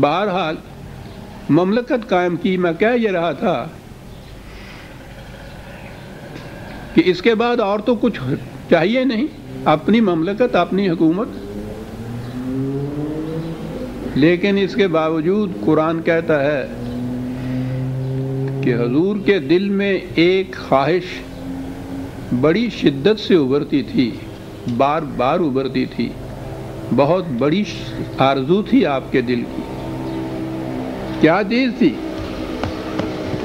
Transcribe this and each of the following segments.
بہرحال مملکت قائم کی میں کہہ یہ رہا تھا کہ اس کے بعد اور تو کچھ چاہیے نہیں، اپنی مملکت، اپنی حکومت۔ لیکن اس کے باوجود قرآن کہتا ہے کہ حضور کے دل میں ایک خواہش بڑی شدت سے ابھرتی تھی، بار بار ابھرتی تھی۔ بہت بڑی آرزو تھی آپ کے دل کی۔ کیا چیز تھی؟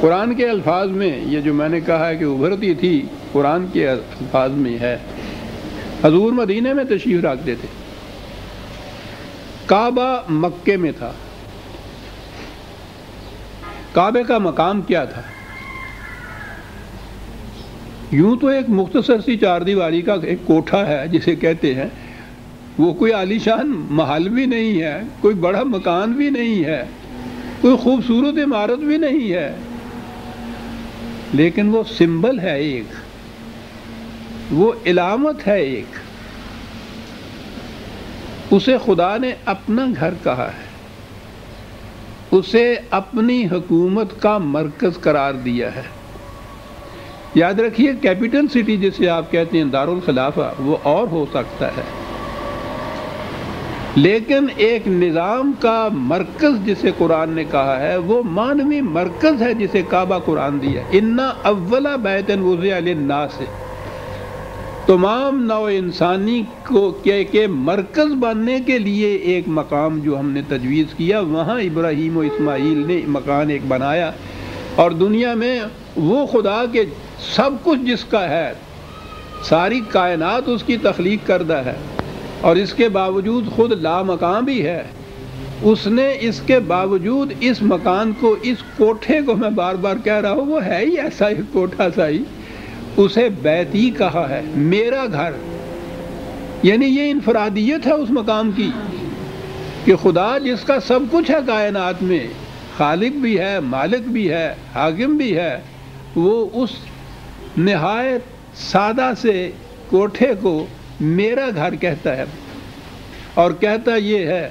قرآن کے الفاظ میں یہ جو میں نے کہا ہے کہ ابھرتی تھی، قرآن کے الفاظ میں ہے۔ حضور مدینہ میں تشریف رکھتے تھے۔ کعبہ مکے میں تھا۔ کعبے کا مقام کیا تھا؟ یوں تو ایک مختصر سی چار دیواری کا ایک کوٹھا ہے جسے کہتے ہیں۔ وہ کوئی عالیشان محل بھی نہیں ہے، کوئی بڑا مکان بھی نہیں ہے۔ کوئی خوبصورت عمارت بھی نہیں ہے۔ لیکن وہ سمبل ہے ایک۔ وہ علامت ہے ایک۔ اسے خدا نے اپنا گھر کہا ہے۔ اسے اپنی حکومت کا مرکز قرار دیا ہے۔ یاد رکھیے کیپٹل سٹی جسے آپ کہتے ہیں دارالخلافہ، وہ اور ہو سکتا ہے۔ لیکن ایک نظام کا مرکز جسے قرآن نے کہا ہے، وہ مانوی مرکز ہے جسے کعبہ قرآن دیا انا اولا بیت الناس سے تمام نو انسانی کو کہ مرکز بننے کے لیے ایک مقام جو ہم نے تجویز کیا، وہاں ابراہیم و اسماعیل نے مکان ایک بنایا۔ اور دنیا میں وہ خدا کے سب کچھ جس کا ہے، ساری کائنات اس کی تخلیق کردہ ہے۔ اور اس کے باوجود خود لا مکان بھی ہے۔ اس نے اس کے باوجود اس مکان کو، اس کوٹھے کو میں بار بار کہہ رہا ہوں، وہ ہے ہی ایسا ہی کوٹھا سا ہی۔ اسے بیتی کہا ہے، میرا گھر۔ یعنی یہ انفرادیت ہے اس مقام کی کہ خدا جس کا سب کچھ ہے کائنات میں، خالق بھی ہے، مالک بھی ہے، حاکم بھی ہے، وہ اس نہایت سادہ سے کوٹھے کو میرا گھر کہتا ہے۔ اور کہتا یہ ہے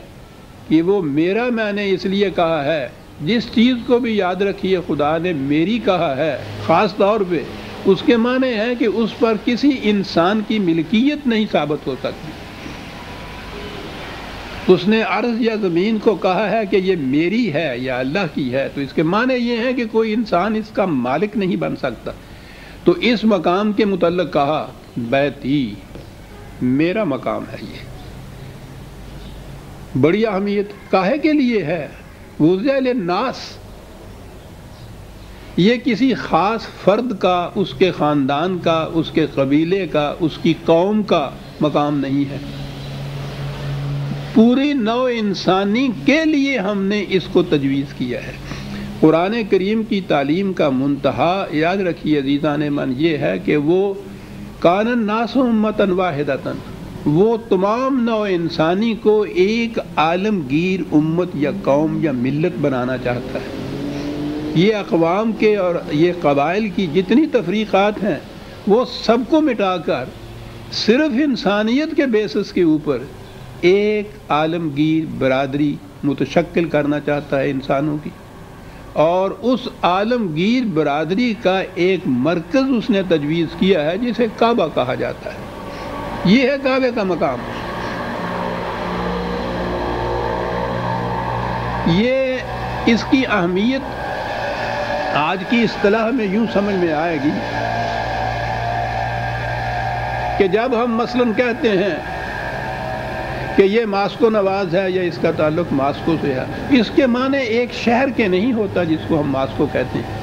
کہ وہ میرا میں نے اس لیے کہا ہے، جس چیز کو بھی یاد رکھیے، خدا نے میری کہا ہے، خاص طور پہ اس کے معنی ہے کہ اس پر کسی انسان کی ملکیت نہیں ثابت ہو سکتی۔ اس نے عرض یا زمین کو کہا ہے کہ یہ میری ہے یا اللہ کی ہے۔ تو اس کے معنی یہ ہے کہ کوئی انسان اس کا مالک نہیں بن سکتا۔ تو اس مقام کے متعلق کہا، بیتی۔ میرا مقام ہے یہ۔ بڑی اہمیت کاہے کے لیے ہے؟ ناس یہ کسی خاص فرد کا، اس کے خاندان کا، اس کے قبیلے کا، اس کی قوم کا مقام نہیں ہے۔ پوری نو انسانی کے لیے ہم نے اس کو تجویز کیا ہے۔ قرآن کریم کی تعلیم کا منتہا یاد رکھیے عزیزان من، یہ ہے کہ وہ کانن ناس امتن واحدتاً۔ وہ تمام نو انسانی کو ایک عالمگیر امت یا قوم یا ملت بنانا چاہتا ہے۔ یہ اقوام کے اور یہ قبائل کی جتنی تفریقات ہیں، وہ سب کو مٹا کر صرف انسانیت کے بیسس کے اوپر ایک عالمگیر برادری متشکل کرنا چاہتا ہے انسانوں کی۔ اور اس عالمگیر برادری کا ایک مرکز اس نے تجویز کیا ہے، جسے کعبہ کہا جاتا ہے۔ یہ ہے کعبے کا مقام۔ یہ اس کی اہمیت آج کی اصطلاح میں یوں سمجھ میں آئے گی کہ جب ہم مثلا کہتے ہیں کہ یہ ماسکو نواز ہے یا اس کا تعلق ماسکو سے ہے۔ اس کے معنی ایک شہر کے نہیں ہوتا جس کو ہم ماسکو کہتے ہیں۔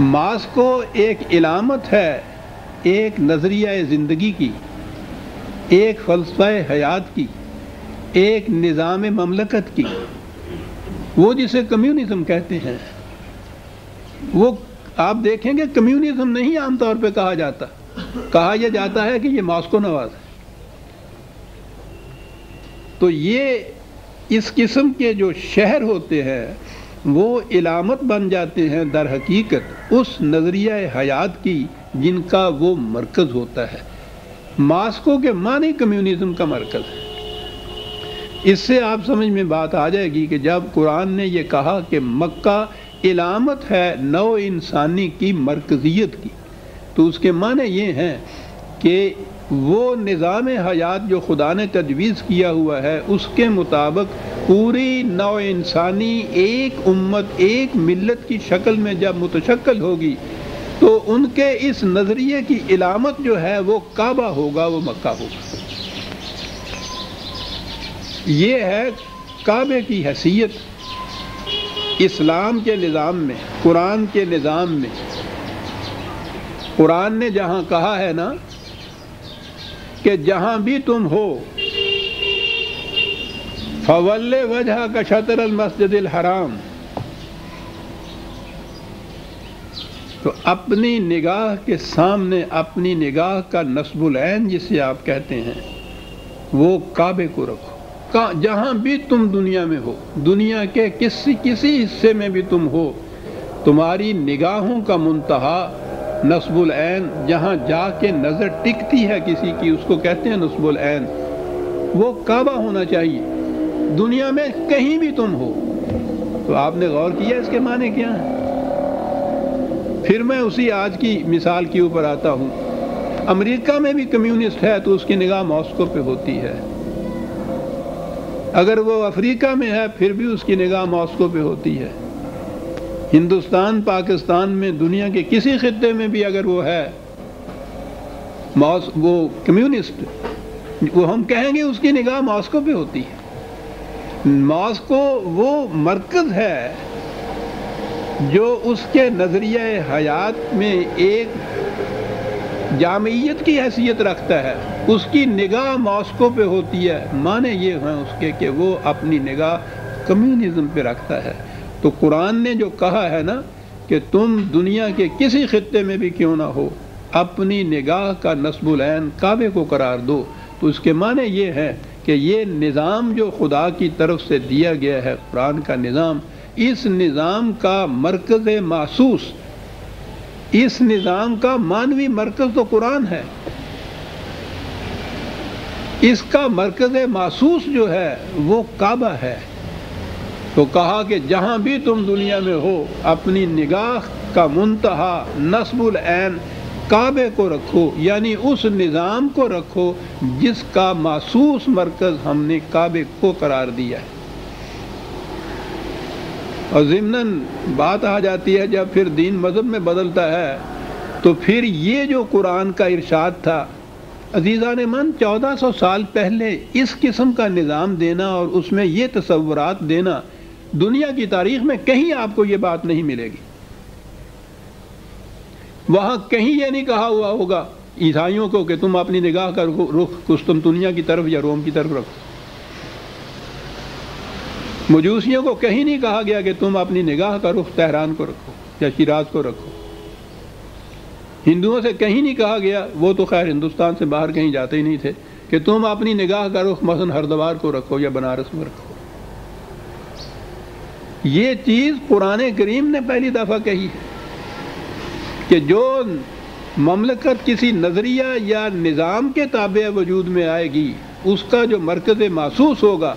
ماسکو ایک علامت ہے ایک نظریہ زندگی کی، ایک فلسفہ حیات کی، ایک نظام مملکت کی۔ وہ جسے کمیونزم کہتے ہیں۔ وہ آپ دیکھیں گے کمیونزم نہیں عام طور پہ کہا جاتا۔ کہا یہ جاتا ہے کہ یہ ماسکو نواز ہے۔ تو یہ اس قسم کے جو شہر ہوتے ہیں، وہ علامت بن جاتے ہیں در حقیقت اس نظریہ حیات کی جن کا وہ مرکز ہوتا ہے۔ ماسکو کے معنی کمیونزم کا مرکز ہے۔ اس سے آپ سمجھ میں بات آ جائے گی کہ جب قرآن نے یہ کہا کہ مکہ علامت ہے نو انسانی کی مرکزیت کی، تو اس کے معنی یہ ہیں کہ وہ نظام حیات جو خدا نے تجویز کیا ہوا ہے، اس کے مطابق پوری نو انسانی ایک امت، ایک ملت کی شکل میں جب متشکل ہوگی، تو ان کے اس نظریے کی علامت جو ہے، وہ کعبہ ہوگا، وہ مکہ ہوگا۔ یہ ہے کعبے کی حیثیت اسلام کے نظام میں، قرآن کے نظام میں۔ قرآن نے جہاں کہا ہے نا کہ جہاں بھی تم ہو، فول وجہ کا شطر المسجد الحرام۔ تو اپنی نگاہ کے سامنے اپنی نگاہ کا نصب العین جسے آپ کہتے ہیں، وہ کعبے کو رکھو۔ جہاں بھی تم دنیا میں ہو، دنیا کے کسی کسی حصے میں بھی تم ہو، تمہاری نگاہوں کا منتہا نصب العین، جہاں جا کے نظر ٹکتی ہے کسی کی، اس کو کہتے ہیں نصب العین۔ وہ کعبہ ہونا چاہیے۔ دنیا میں کہیں بھی تم ہو۔ تو آپ نے غور کیا اس کے معنی کیا ہے پھر میں اسی آج کی مثال کے اوپر آتا ہوں۔ امریکہ میں بھی کمیونسٹ ہے تو اس کی نگاہ ماسکو پہ ہوتی ہے۔ اگر وہ افریقہ میں ہے، پھر بھی اس کی نگاہ ماسکو پہ ہوتی ہے۔ ہندوستان، پاکستان میں دنیا کے کسی خطے میں بھی اگر وہ ہے وہ کمیونسٹ، وہ ہم کہیں گے اس کی نگاہ ماسکو پہ ہوتی ہے۔ ماسکو وہ مرکز ہے جو اس کے نظریہ حیات میں ایک جامعیت کی حیثیت رکھتا ہے۔ اس کی نگاہ ماسکو پہ ہوتی ہے۔ معنی یہ ہیں اس کے کہ وہ اپنی نگاہ کمیونزم پہ رکھتا ہے۔ تو قرآن نے جو کہا ہے نا کہ تم دنیا کے کسی خطے میں بھی کیوں نہ ہو، اپنی نگاہ کا نصب العین کعبے کو قرار دو۔ تو اس کے معنی یہ ہے کہ یہ نظام جو خدا کی طرف سے دیا گیا ہے، قرآن کا نظام، اس نظام کا مرکز محسوس۔ اس نظام کا مانوی مرکز تو قرآن ہے۔ اس کا مرکز محسوس جو ہے وہ کعبہ ہے۔ تو کہا کہ جہاں بھی تم دنیا میں ہو، اپنی نگاہ کا منتہا نصب العین کعبے کو رکھو یعنی اس نظام کو رکھو جس کا محسوس مرکز ہم نے کعبے کو قرار دیا ہے۔ اور ضمن بات آ جاتی ہے، جب پھر دین مذہب میں بدلتا ہے، تو پھر یہ جو قرآن کا ارشاد تھا عزیزان من، چودہ سو سال پہلے اس قسم کا نظام دینا اور اس میں یہ تصورات دینا دنیا کی تاریخ میں کہیں آپ کو یہ بات نہیں ملے گی۔ وہاں کہیں یہ نہیں کہا ہوا ہوگا عیسائیوں کو کہ تم اپنی نگاہ کا رخ کچھ تم دنیا کی طرف یا روم کی طرف رکھو۔ مجوسیوں کو کہیں نہیں کہا گیا کہ تم اپنی نگاہ کا رخ تہران کو رکھو یا شیراز کو رکھو۔ ہندوؤں سے کہیں نہیں کہا گیا، وہ تو خیر ہندوستان سے باہر کہیں جاتے ہی نہیں تھے کہ تم اپنی نگاہ کا رخ مثلا ہردوار کو رکھو یا بنارس میں رکھو۔ یہ چیز قرآن کریم نے پہلی دفعہ کہی ہے کہ جو مملکت کسی نظریہ یا نظام کے تابع وجود میں آئے گی، اس کا جو مرکز محسوس ہوگا،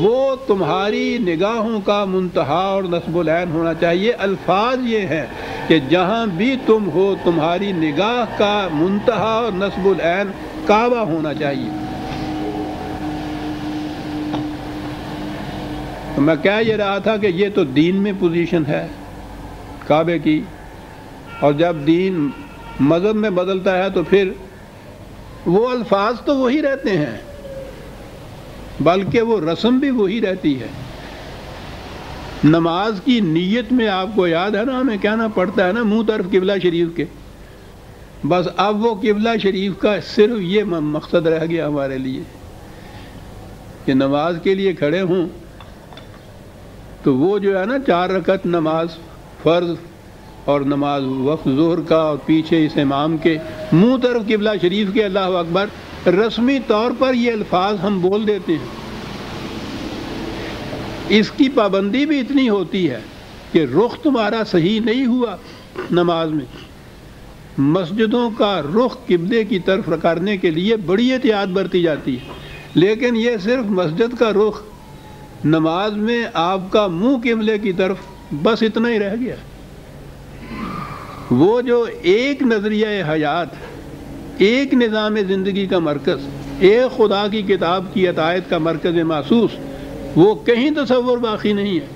وہ تمہاری نگاہوں کا منتہا اور نصب العین ہونا چاہیے۔ الفاظ یہ ہیں کہ جہاں بھی تم ہو، تمہاری نگاہ کا منتہا اور نصب العین کعبہ ہونا چاہیے۔ تو میں کہہ یہ رہا تھا کہ یہ تو دین میں پوزیشن ہے، کعبے کی۔ اور جب دین مذہب میں بدلتا ہے تو پھر وہ الفاظ تو وہی رہتے ہیں، بلکہ وہ رسم بھی وہی رہتی ہے۔ نماز کی نیت میں آپ کو یاد ہے نا، ہمیں کہنا پڑتا ہے نا منہ طرف قبلہ شریف کے۔ بس اب وہ قبلہ شریف کا صرف یہ مقصد رہ گیا ہمارے لیے کہ نماز کے لیے کھڑے ہوں۔ تو وہ جو ہے نا چار رکعت نماز فرض اور نماز وقت ظہر کا اور پیچھے اس امام کے منہ طرف قبلہ شریف کے اللہ اکبر، رسمی طور پر یہ الفاظ ہم بول دیتے ہیں۔ اس کی پابندی بھی اتنی ہوتی ہے کہ رخ تمہارا صحیح نہیں ہوا نماز میں۔ مسجدوں کا رخ قبلے کی طرف کرنے کے لیے بڑی احتیاط برتی جاتی ہے۔ لیکن یہ صرف مسجد کا رخ نماز میں آپ کا منہ قبلے کی طرف بس اتنا ہی رہ گیا۔ وہ جو ایک نظریہ حیات، ایک نظام زندگی کا مرکز، ایک خدا کی کتاب کی عطایت کا مرکز محسوس، وہ کہیں تصور باقی نہیں ہے۔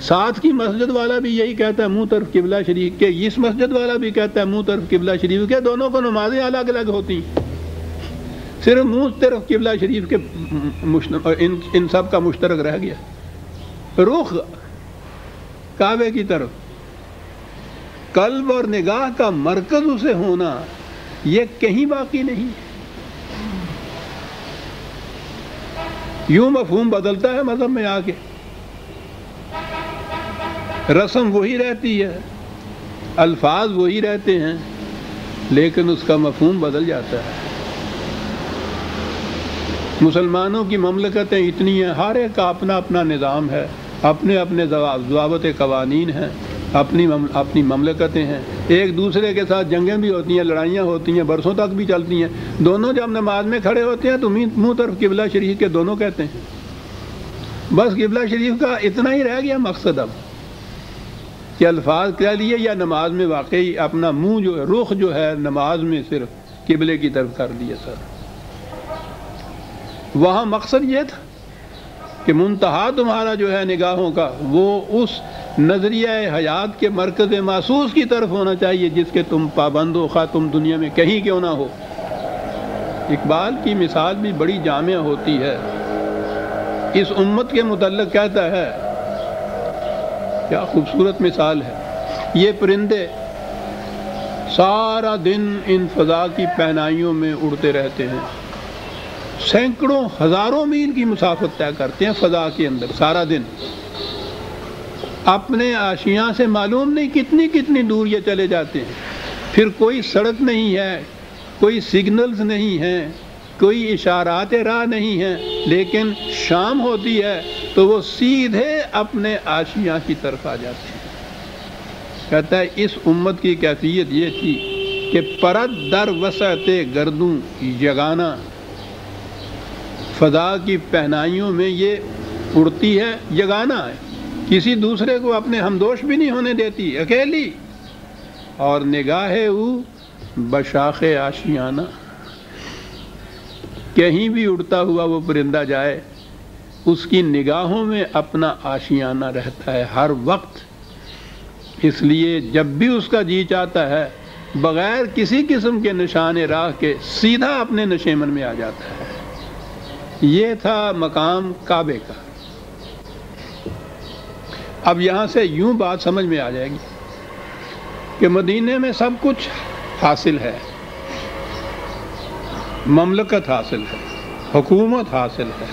ساتھ کی مسجد والا بھی یہی کہتا ہے، منہ طرف قبلہ شریف کے۔ اس مسجد والا بھی کہتا ہے، منہ طرف قبلہ شریف کے۔ دونوں کو نمازیں الگ الگ ہوتی ہیں۔ صرف منہ طرف قبلہ شریف کے ان سب کا مشترک رہ گیا۔ رخ کعبے کی طرف۔ قلب اور نگاہ کا مرکز اسے ہونا یہ کہیں باقی نہیں۔ یوں مفہوم بدلتا ہے مذہب میں آ کے رسم وہی رہتی ہے، الفاظ وہی رہتے ہیں، لیکن اس کا مفہوم بدل جاتا ہے۔ مسلمانوں کی مملکتیں اتنی ہیں، ہر ایک کا اپنا اپنا نظام ہے، اپنے اپنے ضوابط قوانین ہیں، اپنی اپنی مملکتیں ہیں۔ ایک دوسرے کے ساتھ جنگیں بھی ہوتی ہیں، لڑائیاں ہوتی ہیں، برسوں تک بھی چلتی ہیں۔ دونوں جب نماز میں کھڑے ہوتے ہیں تو منہ طرف قبلہ شریف کے دونوں کہتے ہیں۔ بس قبلہ شریف کا اتنا ہی رہ گیا مقصد اب۔ کہ الفاظ کہہ لیے یا نماز میں واقعی اپنا منہ جو ہے، رخ جو ہے، نماز میں صرف قبلے کی طرف کر دیا سر۔ وہاں مقصد یہ تھا کہ منتہا تمہارا جو ہے نگاہوں کا، وہ اس نظریہ حیات کے مرکز محسوس کی طرف ہونا چاہیے جس کے تم پابند ہو، خواہ تم دنیا میں کہیں کیوں نہ ہو۔ اقبال کی مثال بھی بڑی جامع ہوتی ہے۔ اس امت کے متعلق کہتا ہے، کیا خوبصورت مثال ہے۔ یہ پرندے سارا دن ان فضا کی پہنائیوں میں اڑتے رہتے ہیں۔ سینکڑوں ہزاروں میل کی مسافت طے کرتے ہیں فضا کے اندر، سارا دن۔ اپنے آشیاں سے معلوم نہیں کتنی کتنی دور یہ چلے جاتے ہیں۔ پھر کوئی سڑک نہیں ہے، کوئی سگنلز نہیں ہیں، کوئی اشارات راہ نہیں ہیں، لیکن شام ہوتی ہے تو وہ سیدھے اپنے آشیاں کی طرف آ جاتے ہیں۔ کہتا ہے، اس امت کی کیفیت یہ تھی کہ پرت در وسعت گردوں یگانہ۔ فضا کی پہنائیوں میں یہ اڑتی ہے یگانا ہے۔ کسی دوسرے کو اپنے ہمدوش بھی نہیں ہونے دیتی، اکیلی۔ اور نگاہ او بشاخ آشیانہ۔ کہیں بھی اڑتا ہوا وہ پرندہ جائے، اس کی نگاہوں میں اپنا آشیانہ رہتا ہے ہر وقت۔ اس لیے جب بھی اس کا جی چاہتا ہے، بغیر کسی قسم کے نشان راہ کے سیدھا اپنے نشیمن میں آ جاتا ہے۔ یہ تھا مقام کعبے کا۔ اب یہاں سے یوں بات سمجھ میں آ جائے گی کہ مدینے میں سب کچھ حاصل ہے۔ مملکت حاصل ہے، حکومت حاصل ہے۔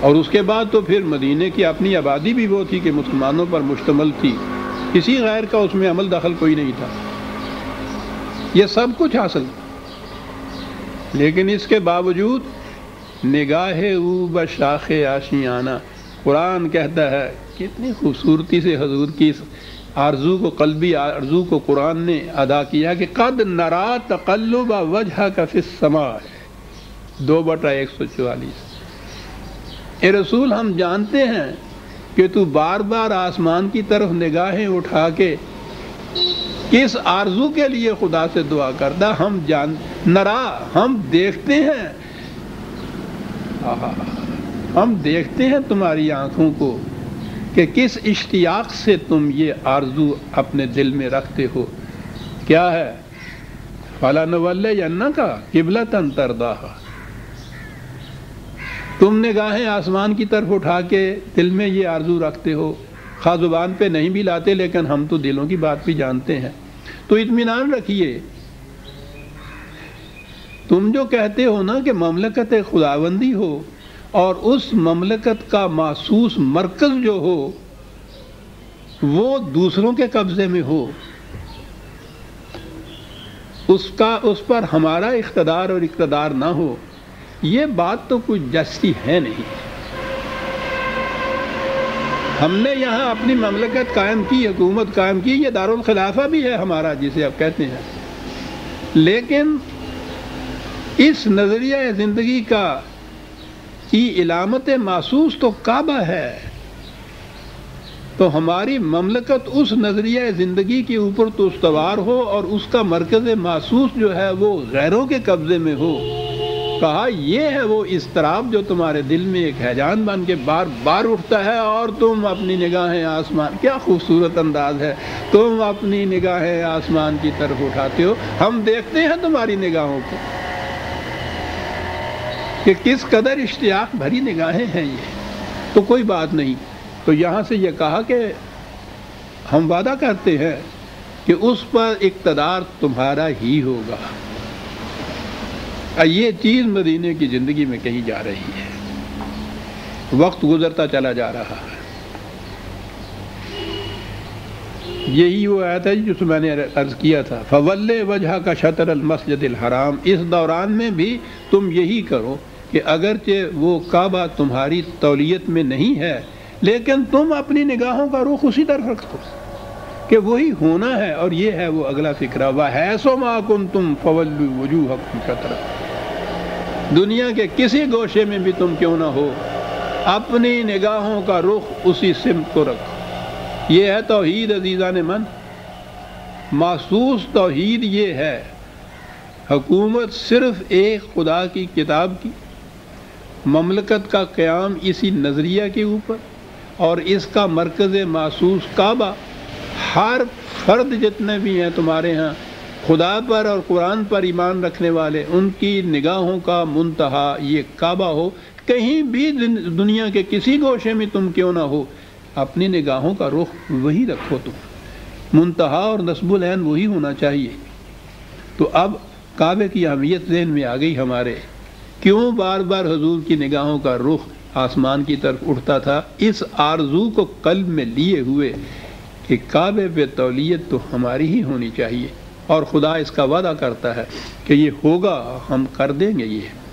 اور اس کے بعد تو پھر مدینے کی اپنی آبادی بھی وہ تھی کہ مسلمانوں پر مشتمل تھی۔ کسی غیر کا اس میں عمل دخل کوئی نہیں تھا۔ یہ سب کچھ حاصل۔ لیکن اس کے باوجود نگاہ او بشاخ آشیانہ۔ قرآن کہتا ہے، کتنی خوبصورتی سے حضور کی اس آرزو کو، قلبی آرزو کو قرآن نے ادا کیا کہ قد نرا تقلب وجہ کا فما ہے دو بٹا ایک سو چوالیس۔ اے رسول، ہم جانتے ہیں کہ تو بار بار آسمان کی طرف نگاہیں اٹھا کے کس آرزو کے لیے خدا سے دعا کرتا ہم جان، نرا، ہم دیکھتے ہیں ہم دیکھتے ہیں تمہاری آنکھوں کو کہ کس اشتیاق سے تم یہ آرزو اپنے دل میں رکھتے ہو۔ کیا ہے؟ فلاں نہ کا قبلہ تن تم نے گاہیں آسمان کی طرف اٹھا کے دل میں یہ آرزو رکھتے ہو۔ خاص زبان پہ نہیں بھی لاتے، لیکن ہم تو دلوں کی بات بھی جانتے ہیں۔ تو اطمینان رکھیے تم جو کہتے ہو نا کہ مملکت خداوندی ہو اور اس مملکت کا محسوس مرکز جو ہو، وہ دوسروں کے قبضے میں ہو۔ اس کا، اس پر ہمارا اقتدار اور اقتدار نہ ہو۔ یہ بات تو کچھ جستی ہے نہیں۔ ہم نے یہاں اپنی مملکت قائم کی، حکومت قائم کی، یہ دارالخلافہ بھی ہے ہمارا جسے آپ کہتے ہیں۔ لیکن اس نظریہ زندگی کا کی علامت محسوس تو کعبہ ہے، تو ہماری مملکت اس نظریہ زندگی کے اوپر تو استوار ہو اور اس کا مرکز محسوس جو ہے وہ غیروں کے قبضے میں ہو۔ کہا یہ ہے وہ اضطراب جو تمہارے دل میں ایک حیجان بن کے بار بار اٹھتا ہے اور تم اپنی نگاہیں آسمان، کیا خوبصورت انداز ہے، تم اپنی نگاہیں آسمان کی طرف اٹھاتے ہو۔ ہم دیکھتے ہیں تمہاری نگاہوں کو۔ کہ کس قدر اشتیاق بھری نگاہیں ہیں یہ، تو کوئی بات نہیں۔ تو یہاں سے یہ کہا کہ ہم وعدہ کرتے ہیں کہ اس پر اقتدار تمہارا ہی ہوگا۔ یہ چیز مدینے کی زندگی میں کہیں جا رہی ہے۔ وقت گزرتا چلا جا رہا ہے۔ یہی وہ آیا تھا جس میں نے عرض کیا تھا۔ فول وجہ کا شطر المسجد الحرام۔ اس دوران میں بھی تم یہی کرو۔ کہ اگرچہ وہ کعبہ تمہاری تولیت میں نہیں ہے، لیکن تم اپنی نگاہوں کا رخ اسی طرف رکھو کہ وہی ہونا ہے اور یہ ہے وہ اگلا فکرہ۔ وہ ہے سو کن تم فول وجوہ دنیا کے کسی گوشے میں بھی تم کیوں نہ ہو، اپنی نگاہوں کا رخ اسی سمت کو رکھو۔ یہ ہے توحید عزیزان من۔ محسوس توحید یہ ہے، حکومت صرف ایک خدا کی کتاب کی مملکت کا قیام اسی نظریہ کے اوپر اور اس کا مرکز محسوس کعبہ ہر فرد جتنے بھی ہیں تمہارے ہاں خدا پر اور قرآن پر ایمان رکھنے والے، ان کی نگاہوں کا منتہا یہ کعبہ ہو۔ کہیں بھی دنیا کے کسی گوشے میں تم کیوں نہ ہو، اپنی نگاہوں کا رخ وہی رکھو تم۔ منتہا اور نصب العین وہی ہونا چاہیے۔ تو اب کعبے کی اہمیت ذہن میں آ گئی ہمارے۔ کیوں بار بار حضور کی نگاہوں کا رخ آسمان کی طرف اٹھتا تھا؟ اس آرزو کو قلب میں لیے ہوئے کہ کعبے پہ تولیت تو ہماری ہی ہونی چاہیے اور خدا اس کا وعدہ کرتا ہے کہ یہ ہوگا، ہم کر دیں گے یہ۔